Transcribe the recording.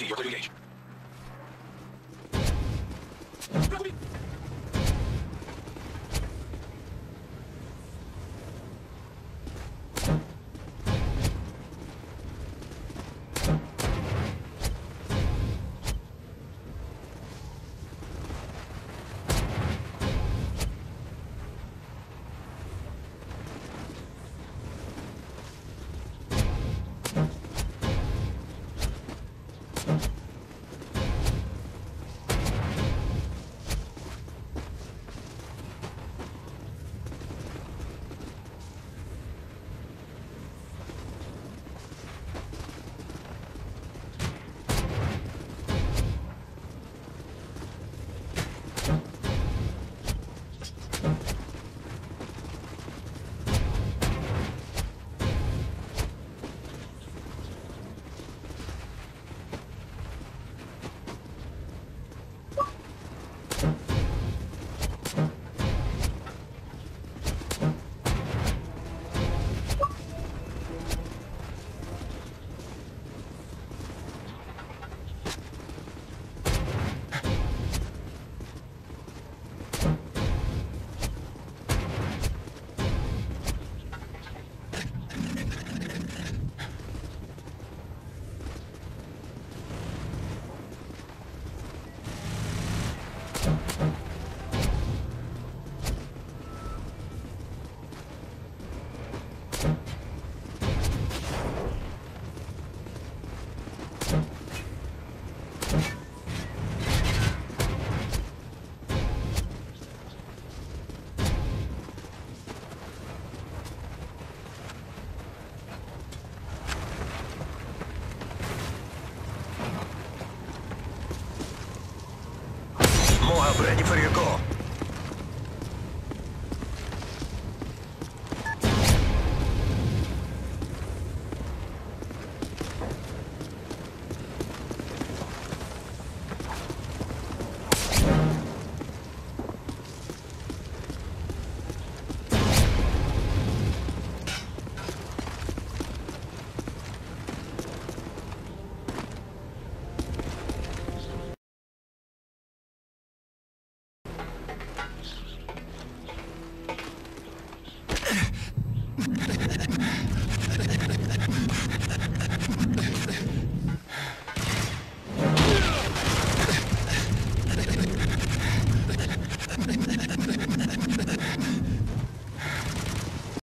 V, you're clear engage. Moab ready for your go. you